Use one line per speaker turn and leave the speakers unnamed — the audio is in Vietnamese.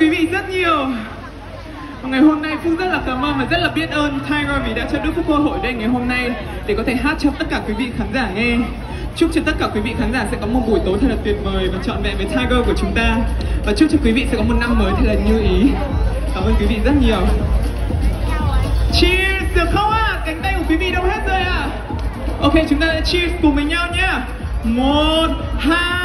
quý vị rất nhiều. Và ngày hôm nay Phúc rất là cảm ơn và rất là biết ơn Tiger vì đã cho Đức Phúc cơ hội đây ngày hôm nay để có thể hát cho tất cả quý vị khán giả nghe. Chúc cho tất cả quý vị khán giả sẽ có một buổi tối thật là tuyệt vời và trọn vẹn với Tiger của chúng ta. Và chúc cho quý vị sẽ có một năm mới thật là như ý. Cảm ơn quý vị rất nhiều. Cheers được không ạ? À? Cánh tay của quý vị đâu hết rồi ạ? À? Ok chúng ta sẽ cheers cùng với nhau nhé. Một, hai, ba, cheers!